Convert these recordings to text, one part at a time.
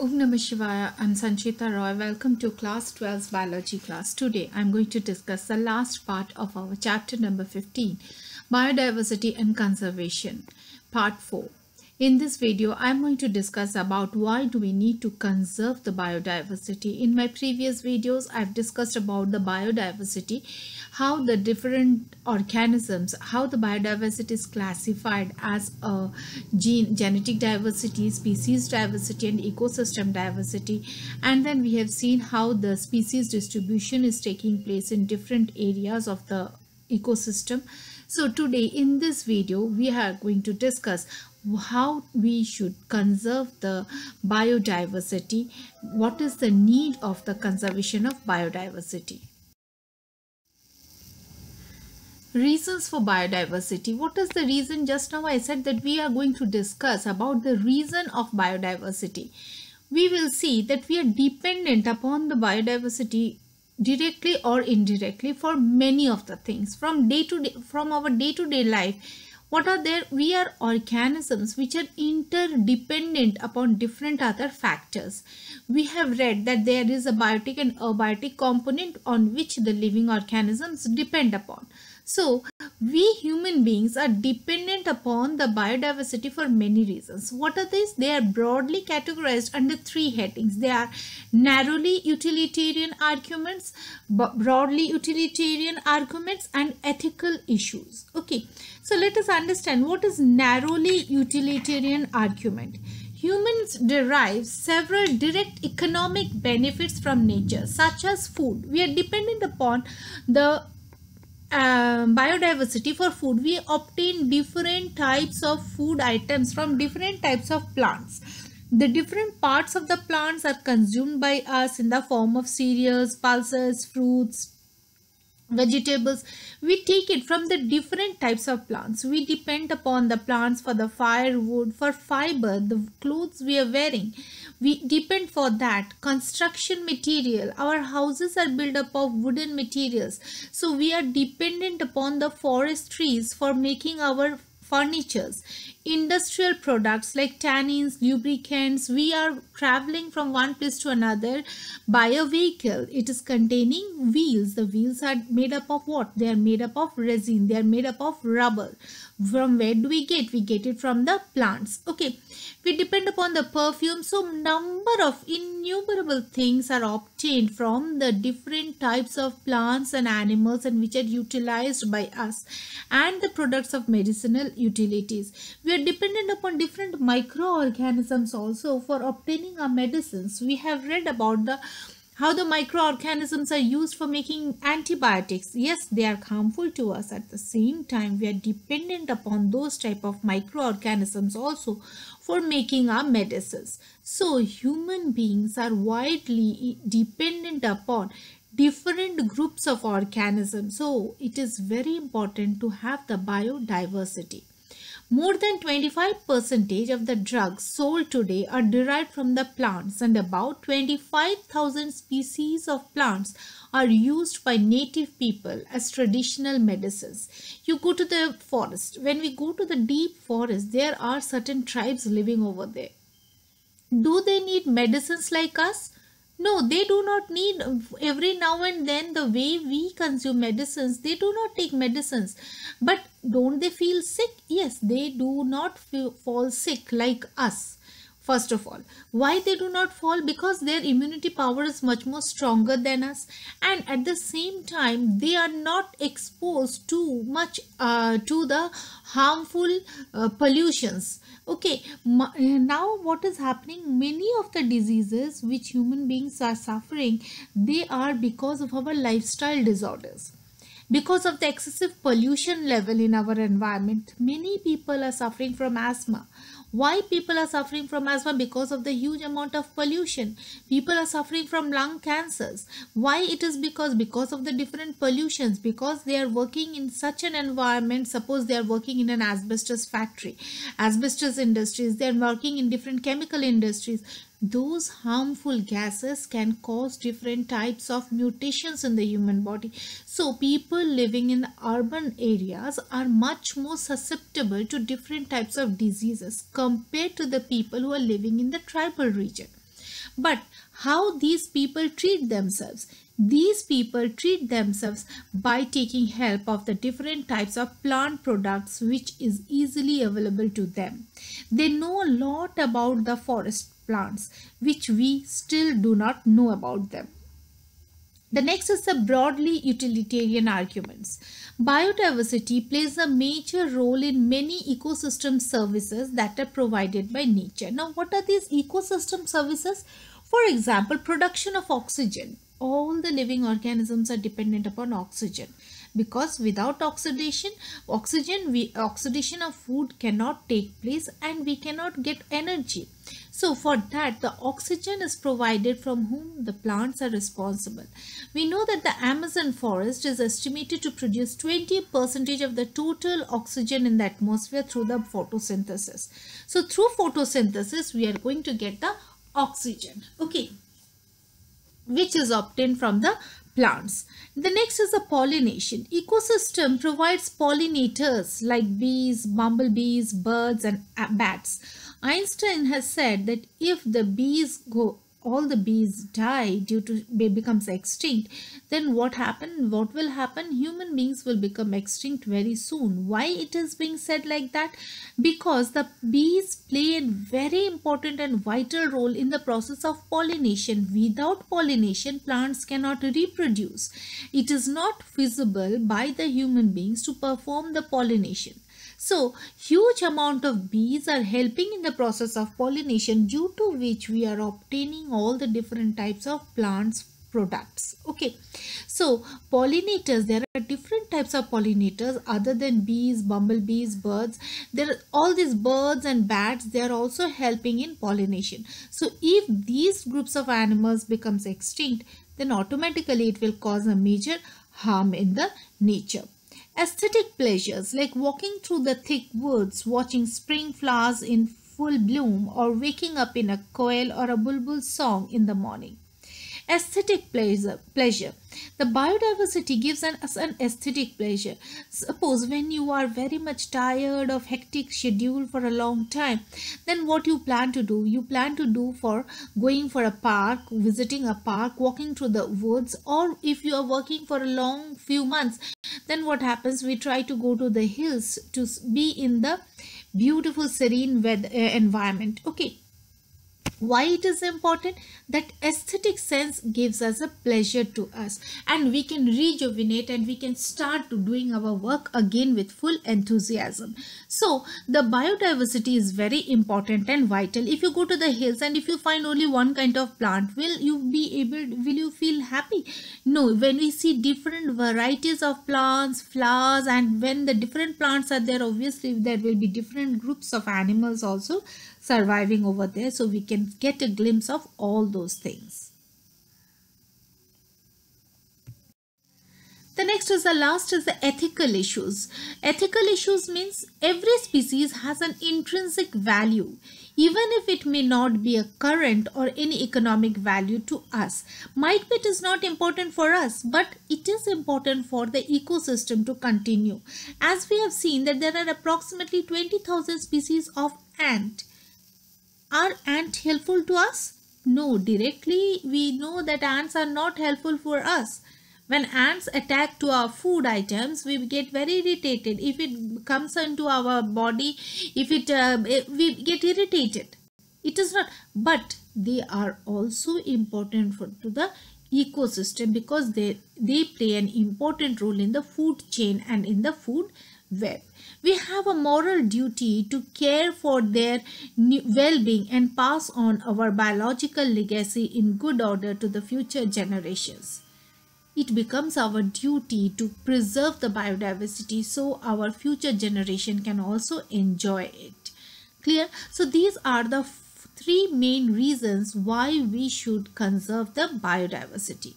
Om Namah Shivaya. I'm Sanchita Roy. Welcome to class 12's biology class. Today I'm going to discuss the last part of our chapter number 15 Biodiversity and Conservation, part 4. In this video, I'm going to discuss about why do we need to conserve the biodiversity. In my previous videos, I've discussed about the biodiversity, how the different organisms, how the biodiversity is classified as a gene, genetic diversity, species diversity and ecosystem diversity. And then we have seen how the species distribution is taking place in different areas of the ecosystem. So today in this video, we are going to discuss how we should conserve the biodiversity what is the need of the conservation of biodiversity? Reasons for biodiversity. What is the reason? Just now i said that we are going to discuss about the reason of biodiversity. We will see that we are dependent upon the biodiversity directly or indirectly for many of the things. From day to day from our day to day life what are there we are organisms which are interdependent upon different other factors. We have read that there is a biotic and abiotic component on which the living organisms depend upon so we human beings are dependent upon the biodiversity for many reasons what are these they are broadly categorized under three headings they are narrowly utilitarian arguments broadly utilitarian arguments and ethical issues okay so let us understand what is narrowly utilitarian argument. Humans derive several direct economic benefits from nature such as food. We are dependent upon the uh, biodiversity for food. We obtain different types of food items from different types of plants. The different parts of the plants are consumed by us in the form of cereals, pulses, fruits, vegetables we take it from the different types of plants we depend upon the plants for the firewood for fiber the clothes we are wearing we depend for that. Construction material. Our houses are built up of wooden materials. So we are dependent upon the forest trees for making our furnitures industrial products like tannins lubricants we are traveling from one place to another by a vehicle. It is containing wheels. The wheels are made up of what? They are made up of resin. They are made up of rubber. From where do we get? We get it from the plants. Okay. We depend upon the perfume. So number of innumerable things are obtained from the different types of plants and animals and which are utilized by us and the products of medicinal utilities. We are dependent upon different microorganisms also for obtaining our medicines we have read about the how the microorganisms are used for making antibiotics yes they are harmful to us at the same time we are dependent upon those type of microorganisms also for making our medicines. So human beings are widely dependent upon different groups of organisms. So it is very important to have the biodiversity. More than 25% of the drugs sold today are derived from the plants and about 25,000 species of plants are used by native people as traditional medicines. You go to the forest. When we go to the deep forest, there are certain tribes living over there. Do they need medicines like us? No, they do not need every now and then the way we consume medicines. They do not take medicines. But don't they feel sick? Yes, they do not feel, fall sick like us first of all why they do not fall because their immunity power is much more stronger than us and at the same time they are not exposed too much uh, to the harmful uh, pollutions. Okay now what is happening? Many of the diseases which human beings are suffering they are because of our lifestyle disorders. Because of the excessive pollution level in our environment many people are suffering from asthma why people are suffering from asthma? Because of the huge amount of pollution. People are suffering from lung cancers. Why it is because? Because of the different pollutions. Because they are working in such an environment. Suppose they are working in an asbestos factory. Asbestos industries. They are working in different chemical industries those harmful gases can cause different types of mutations in the human body so people living in urban areas are much more susceptible to different types of diseases compared to the people who are living in the tribal region But how these people treat themselves? These people treat themselves by taking help of the different types of plant products which is easily available to them. They know a lot about the forest plants which we still do not know about them. The next is the broadly utilitarian arguments. Biodiversity plays a major role in many ecosystem services that are provided by nature. Now, what are these ecosystem services? For example, production of oxygen all the living organisms are dependent upon oxygen because without oxidation oxygen we oxidation of food cannot take place and we cannot get energy. So for that the oxygen is provided from whom the plants are responsible. We know that the amazon forest is estimated to produce 20 percentage of the total oxygen in the atmosphere through the photosynthesis. So through photosynthesis we are going to get the oxygen. Okay. Which is obtained from the plants. The next is the pollination. Ecosystem provides pollinators like bees, bumblebees, birds and bats. Einstein has said that if the bees go all the bees die due to becomes extinct then what happen what will happen? Human beings will become extinct very soon. Why it is being said like that? Because the bees play a very important and vital role in the process of pollination. Without pollination plants cannot reproduce. It is not feasible by the human beings to perform the pollination so huge amount of bees are helping in the process of pollination due to which we are obtaining all the different types of plants products. Okay. So pollinators there are different types of pollinators other than bees bumblebees birds. There are all these birds and bats they are also helping in pollination. So if these groups of animals becomes extinct then automatically it will cause a major harm in the nature Aesthetic pleasures like walking through the thick woods, watching spring flowers in full bloom or waking up in a koel or a bulbul song in the morning. Aesthetic pleasure. pleasure. The biodiversity gives us an aesthetic pleasure. Suppose when you are very much tired of hectic schedule for a long time, then what you plan to do? You plan to do for going for a park, visiting a park, walking through the woods, or if you are working for a long few months, then what happens? We try to go to the hills to be in the beautiful serene weather, uh, environment. Okay why it is important? That aesthetic sense gives us a pleasure to us. And we can rejuvenate and we can start doing our work again with full enthusiasm. So the biodiversity is very important and vital. If you go to the hills and if you find only one kind of plant will you be able will you feel happy? No. When we see different varieties of plants flowers and when the different plants are there obviously there will be different groups of animals also surviving over there so we can get a glimpse of all those things. The next is the last is the ethical issues. Ethical issues means every species has an intrinsic value even if it may not be a current or any economic value to us. Might be it is not important for us, but it is important for the ecosystem to continue. As we have seen that there are approximately 20,000 species of ant are ants helpful to us? No, directly we know that ants are not helpful for us. When ants attack to our food items, we get very irritated. If it comes into our body, if it uh, we get irritated. It is not, but they are also important for to the ecosystem because they they play an important role in the food chain and in the food web. We have a moral duty to care for their well-being and pass on our biological legacy in good order to the future generations. It becomes our duty to preserve the biodiversity so our future generation can also enjoy it. Clear? So these are the three main reasons why we should conserve the biodiversity.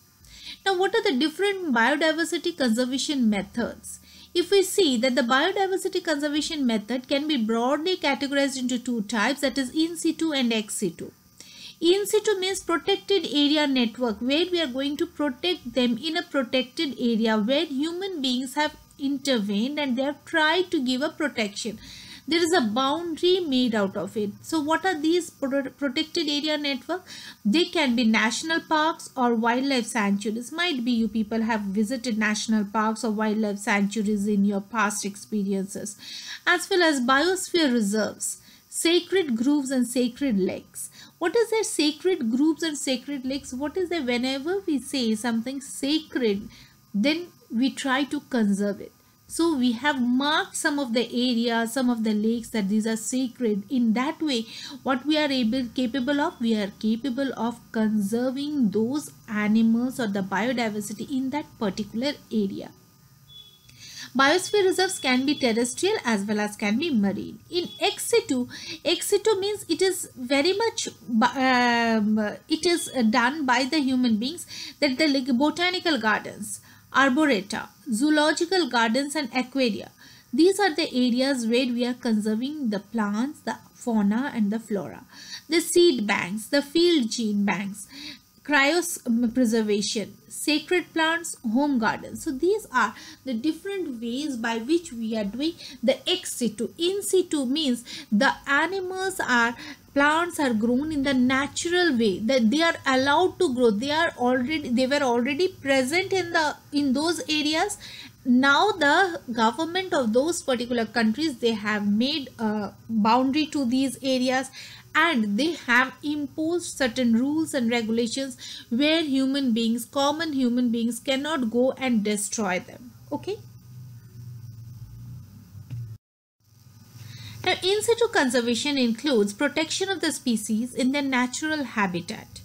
Now, what are the different biodiversity conservation methods? If we see that the biodiversity conservation method can be broadly categorized into two types that is in situ and ex situ. In situ means protected area network where we are going to protect them in a protected area where human beings have intervened and they have tried to give a protection. There is a boundary made out of it. So what are these protected area network? They can be national parks or wildlife sanctuaries. Might be you people have visited national parks or wildlife sanctuaries in your past experiences. As well as biosphere reserves sacred groves and sacred lakes. What is their sacred groves and sacred lakes? What is there whenever we say something sacred then we try to conserve it so we have marked some of the areas, some of the lakes that these are sacred. In that way, what we are able capable of, we are capable of conserving those animals or the biodiversity in that particular area. Biosphere reserves can be terrestrial as well as can be marine. In ex situ, ex situ means it is very much, um, it is done by the human beings that the botanical gardens, arboreta, zoological gardens and aquaria. These are the areas where we are conserving the plants, the fauna and the flora. The seed banks, the field gene banks, cryopreservation, sacred plants, home gardens. So these are the different ways by which we are doing the ex situ. In situ means the animals are plants are grown in the natural way that they are allowed to grow. They are already they were already present in the in those areas. Now the government of those particular countries they have made a boundary to these areas and they have imposed certain rules and regulations where human beings common human beings cannot go and destroy them. Okay now in situ conservation includes protection of the species in their natural habitat.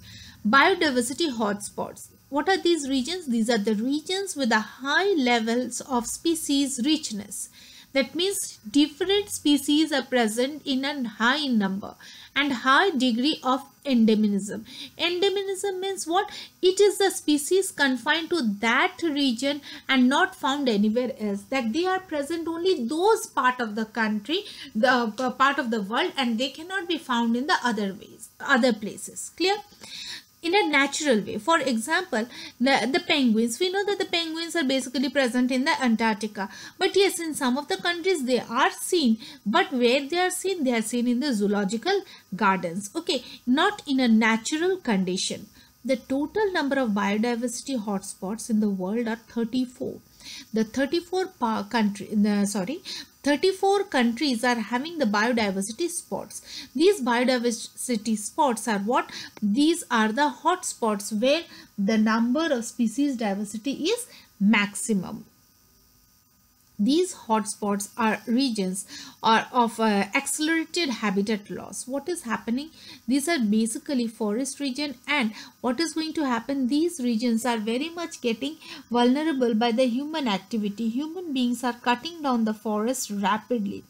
Biodiversity hotspots. What are these regions? These are the regions with the high levels of species richness that means different species are present in a high number and high degree of endemism. Endemism means what? It is the species confined to that region and not found anywhere else. That they are present only those part of the country, the uh, part of the world and they cannot be found in the other ways, other places. Clear? In a natural way. For example, the, the penguins, we know that the penguins are basically present in the Antarctica. But yes, in some of the countries they are seen. But where they are seen, they are seen in the zoological gardens. Okay, not in a natural condition. The total number of biodiversity hotspots in the world are 34 the 34 country sorry 34 countries are having the biodiversity spots. These biodiversity spots are what? These are the hot spots where the number of species diversity is maximum. These hotspots are regions are of uh, accelerated habitat loss. What is happening? These are basically forest region and what is going to happen? These regions are very much getting vulnerable by the human activity. Human beings are cutting down the forest rapidly.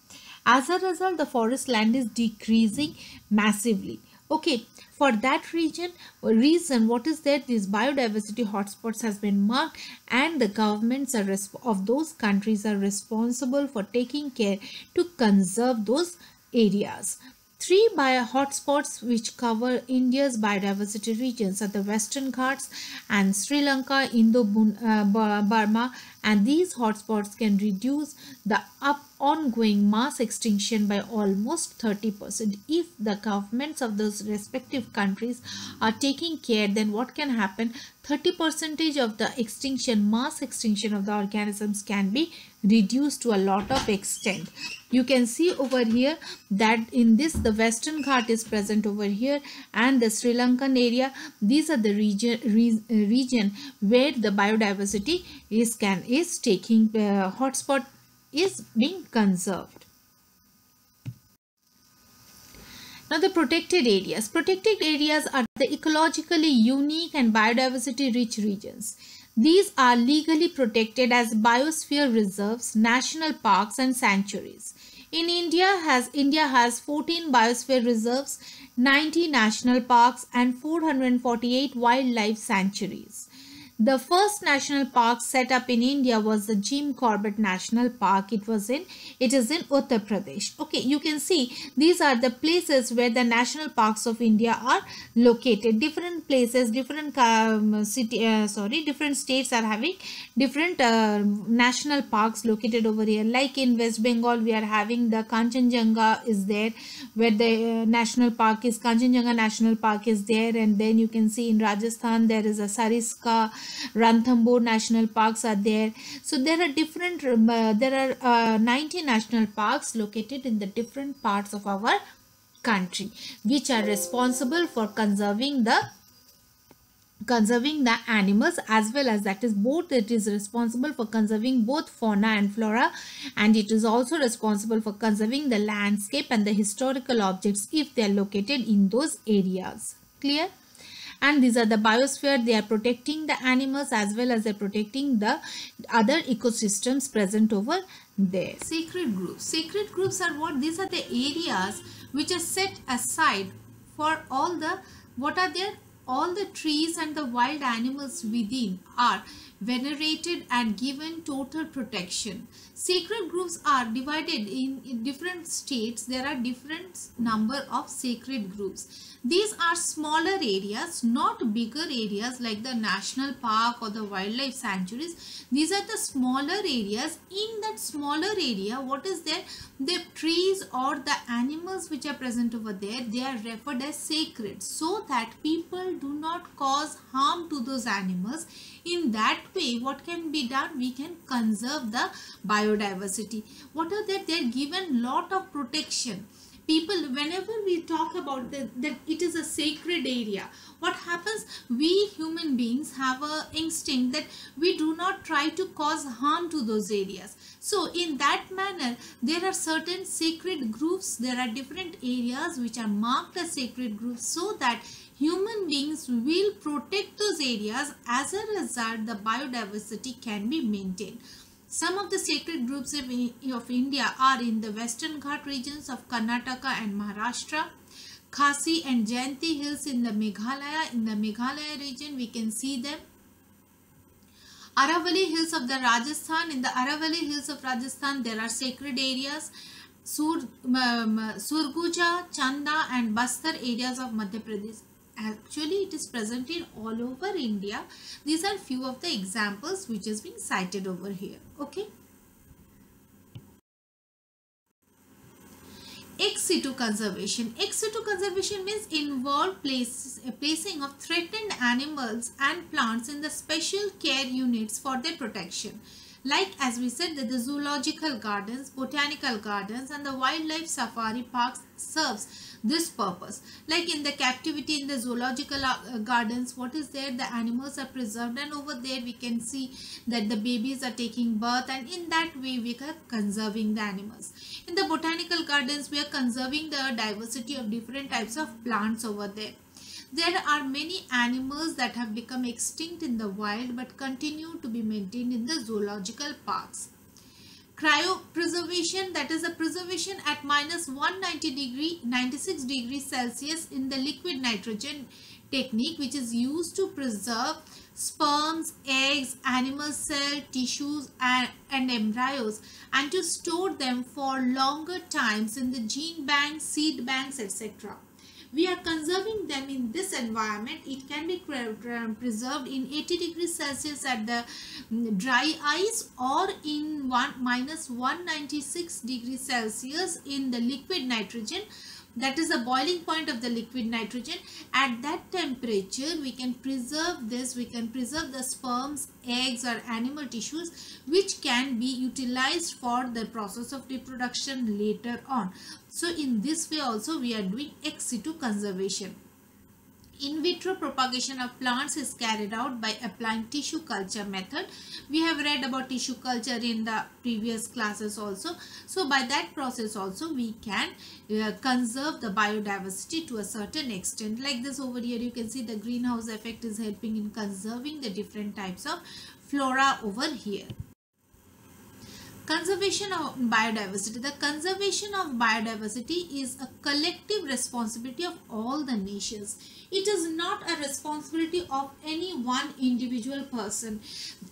As a result, the forest land is decreasing massively. Okay, for that region reason what is that these biodiversity hotspots has been marked and the governments of those countries are responsible for taking care to conserve those areas. Three bio hotspots which cover India's biodiversity regions are the Western Ghats and Sri Lanka, Indo-Burma uh, and these hotspots can reduce the up ongoing mass extinction by almost 30%. If the governments of those respective countries are taking care then what can happen? 30 percentage of the extinction mass extinction of the organisms can be reduced to a lot of extent. You can see over here that in this the western ghat is present over here and the sri lankan area. These are the region re, region where the biodiversity is can is taking uh, hotspot is being conserved now the protected areas protected areas are the ecologically unique and biodiversity rich regions these are legally protected as biosphere reserves, national parks and sanctuaries. In India has India has 14 biosphere reserves, 90 national parks and 448 wildlife sanctuaries. The first national park set up in India was the Jim Corbett National Park. It was in it is in Uttar Pradesh. Okay, you can see these are the places where the national parks of India are located. Different places, different um, city, uh, sorry, different states are having different uh, national parks located over here. Like in West Bengal, we are having the Kanchenjunga is there, where the uh, national park is Kanchenjunga National Park is there, and then you can see in Rajasthan there is a Sariska Ranthambore national parks are there. So there are different, um, uh, there are uh, 90 national parks located in the different parts of our country which are responsible for conserving the conserving the animals as well as that is both it is responsible for conserving both fauna and flora and it is also responsible for conserving the landscape and the historical objects if they are located in those areas clear and these are the biosphere. They are protecting the animals as well as they're protecting the other ecosystems present over there. Sacred groves. Sacred groves are what? These are the areas which are set aside for all the what are there? All the trees and the wild animals within are venerated and given total protection. Sacred groves are divided in, in, different states. There are different number of sacred groves. These are smaller areas, not bigger areas like the national park or the wildlife sanctuaries. These are the smaller areas. In that smaller area, what is there? The trees or the animals which are present over there, they are referred as sacred so that people do not cause harm to those animals. In that way, what can be done? We can conserve the biodiversity. What are that? They are given lot of protection people whenever we talk about that, that it is a sacred area what happens we human beings have a instinct that we do not try to cause harm to those areas. So in that manner there are certain sacred groves there are different areas which are marked as sacred groves so that human beings will protect those areas as a result the biodiversity can be maintained some of the sacred groves of, India are in the Western Ghat regions of Karnataka and Maharashtra. Khasi and Jaintia hills in the Meghalaya. In the Meghalaya region, we can see them. Aravalli hills of the Rajasthan. In the Aravalli hills of Rajasthan, there are sacred areas. Sur, um, Surguja, Chanda and Bastar areas of Madhya Pradesh actually it is present in all over India. These are few of the examples which has been cited over here. Okay. Ex situ conservation. Ex situ conservation means involved place, placing of threatened animals and plants in the special care units for their protection. Like as we said that the zoological gardens, botanical gardens and the wildlife safari parks serves this purpose. Like in the captivity in the zoological uh, gardens what is there? The animals are preserved and over there we can see that the babies are taking birth and in that way we are conserving the animals. In the botanical gardens we are conserving the diversity of different types of plants over there there are many animals that have become extinct in the wild but continue to be maintained in the zoological parks. Cryopreservation that is a preservation at minus 190 degree 96 degrees celsius in the liquid nitrogen technique which is used to preserve sperms eggs animal cell tissues and, and embryos and to store them for longer times in the gene banks seed banks etc we are conserving them in this environment. It can be preserved in 80 degrees celsius at the mm, dry ice or in 1 minus 196 degrees celsius in the liquid nitrogen that is the boiling point of the liquid nitrogen. At that temperature we can preserve this we can preserve the sperms eggs or animal tissues which can be utilized for the process of reproduction later on. So in this way also we are doing ex situ conservation in vitro propagation of plants is carried out by applying tissue culture method. We have read about tissue culture in the previous classes also. So by that process also we can uh, conserve the biodiversity to a certain extent. Like this over here you can see the greenhouse effect is helping in conserving the different types of flora over here. Conservation of biodiversity. The conservation of biodiversity is a collective responsibility of all the nations. It is not a responsibility of any one individual person.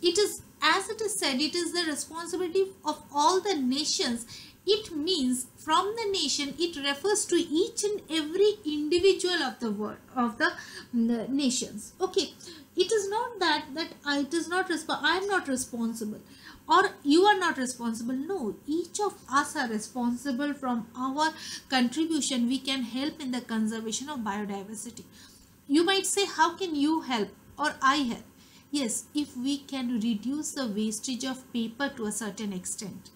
It is as it is said it is the responsibility of all the nations. It means from the nation it refers to each and every individual of the world of the, mm, the nations. Okay. It is not that that I, it is not i am not responsible or you are not responsible. No each of us are responsible from our contribution. We can help in the conservation of biodiversity. You might say how can you help? Or i help. Yes if we can reduce the wastage of paper to a certain extent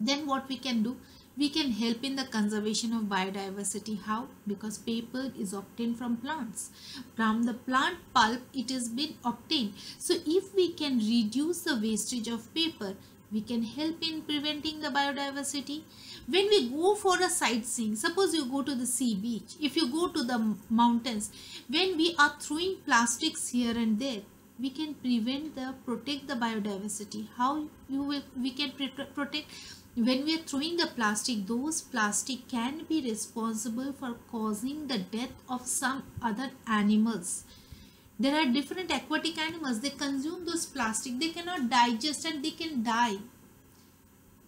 then what we can do we can help in the conservation of biodiversity. How? Because paper is obtained from plants. From the plant pulp it has been obtained. So if we can reduce the wastage of paper we can help in preventing the biodiversity. When we go for a sightseeing suppose you go to the sea beach. If you go to the mountains when we are throwing plastics here and there we can prevent the protect the biodiversity. How you will we can protect when we are throwing the plastic those plastic can be responsible for causing the death of some other animals. There are different aquatic animals. They consume those plastic. They cannot digest and they can die.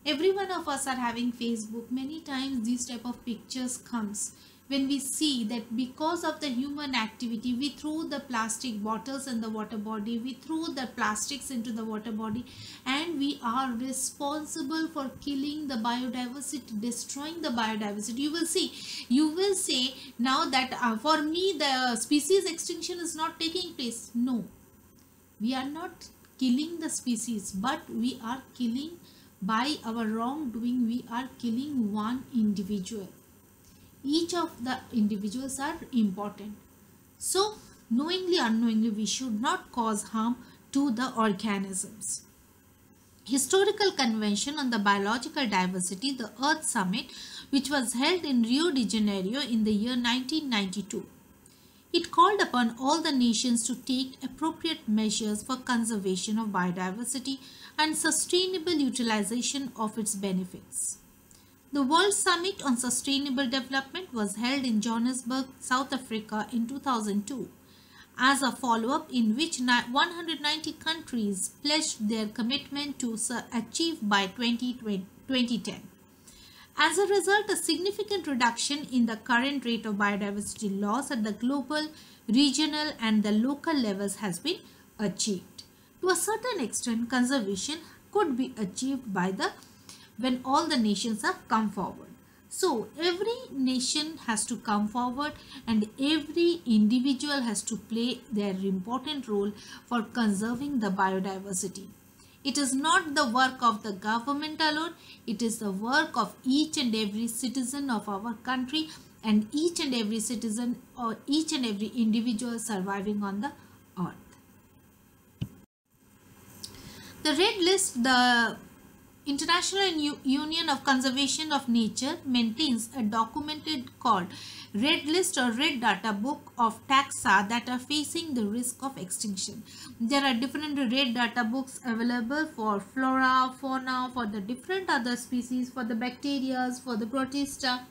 Every one of us are having facebook. Many times these type of pictures comes when we see that because of the human activity we throw the plastic bottles in the water body we throw the plastics into the water body and we are responsible for killing the biodiversity destroying the biodiversity. You will see you will say now that uh, for me the species extinction is not taking place. No. We are not killing the species but we are killing by our wrongdoing we are killing one individual each of the individuals are important. So knowingly or unknowingly we should not cause harm to the organisms. Historical convention on the biological diversity the earth summit which was held in rio de janeiro in the year 1992 it called upon all the nations to take appropriate measures for conservation of biodiversity and sustainable utilization of its benefits the World Summit on Sustainable Development was held in Johannesburg, South Africa in 2002 as a follow-up in which 190 countries pledged their commitment to achieve by 2010. As a result, a significant reduction in the current rate of biodiversity loss at the global, regional and the local levels has been achieved. To a certain extent, conservation could be achieved by the when all the nations have come forward. So every nation has to come forward and every individual has to play their important role for conserving the biodiversity. It is not the work of the government alone, it is the work of each and every citizen of our country and each and every citizen or each and every individual surviving on the earth. The red list, the International Union of Conservation of Nature maintains a documented called Red List or Red Data Book of taxa that are facing the risk of extinction. There are different red data books available for flora, fauna, for the different other species, for the bacteria, for the protista,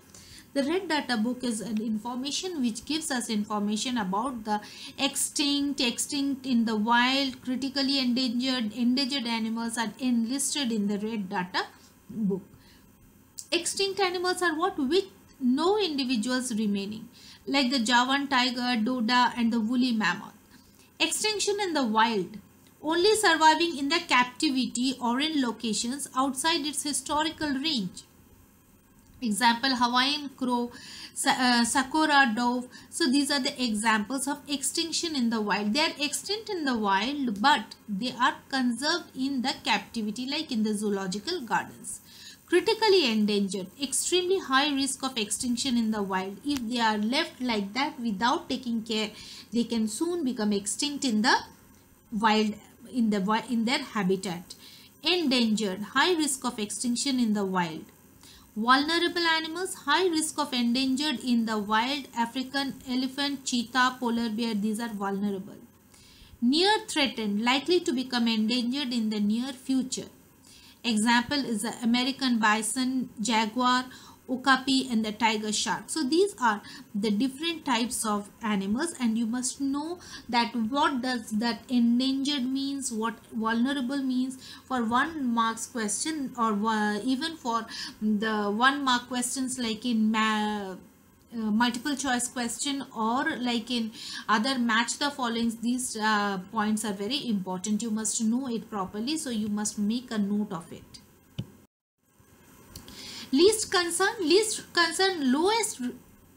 the red data book is an information which gives us information about the extinct, extinct in the wild, critically endangered, endangered animals are enlisted in the red data book. Extinct animals are what? With no individuals remaining like the Javan tiger, Dodo and the woolly mammoth. Extinction in the wild only surviving in the captivity or in locations outside its historical range example hawaiian crow uh, Socorro dove. So these are the examples of extinction in the wild. They are extinct in the wild but they are conserved in the captivity like in the zoological gardens. Critically endangered extremely high risk of extinction in the wild. If they are left like that without taking care they can soon become extinct in the wild in the in their habitat. Endangered high risk of extinction in the wild Vulnerable animals, high risk of endangered in the wild African elephant, cheetah, polar bear, these are vulnerable. Near threatened, likely to become endangered in the near future. example is the american bison jaguar okapi and the tiger shark. So these are the different types of animals and you must know that what does that endangered means what vulnerable means. For one marks question or uh, even for the one mark questions like in uh, multiple choice question or like in other match the followings these uh, points are very important. You must know it properly so you must make a note of it least concern least concern lowest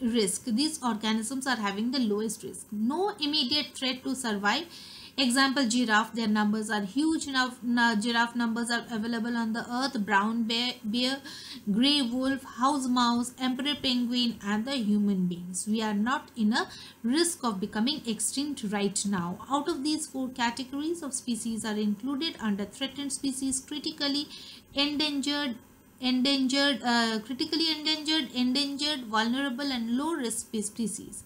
risk. These organisms are having the lowest risk. No immediate threat to survive. Example giraffe their numbers are huge enough. Giraffe numbers are available on the earth. Brown bear, bear gray wolf house mouse emperor penguin and the human beings. We are not in a risk of becoming extinct right now. Out of these four categories of species are included under threatened species critically endangered endangered, uh, critically endangered, endangered, vulnerable and low risk species.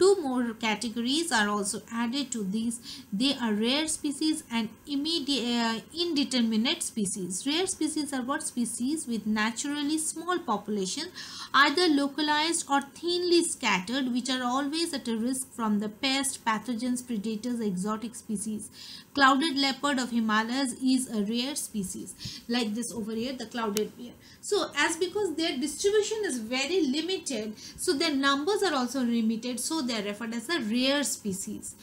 Two more categories are also added to these. They are rare species and immediate, uh, indeterminate species. Rare species are what species with naturally small population, either localized or thinly scattered, which are always at a risk from the pest, pathogens, predators, exotic species. Clouded leopard of Himalayas is a rare species. Like this over here, the clouded bear. So as because their distribution is very limited, so their numbers are also limited. So they are referred as a rare species.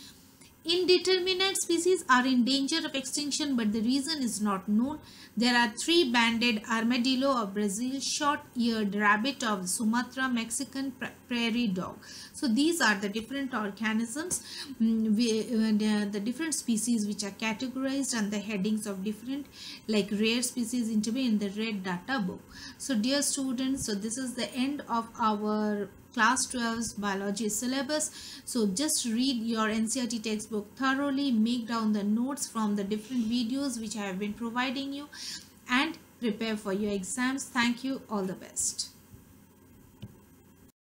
Indeterminate species are in danger of extinction but the reason is not known. There are three banded armadillo of Brazil, short-eared rabbit of Sumatra, Mexican prairie dog. So these are the different organisms, mm, uh, the different species which are categorized and the headings of different like rare species interview in the red data book. So dear students, so this is the end of our class 12's biology syllabus. So just read your ncert textbook thoroughly. Make down the notes from the different videos which i have been providing you and prepare for your exams. Thank you. All the best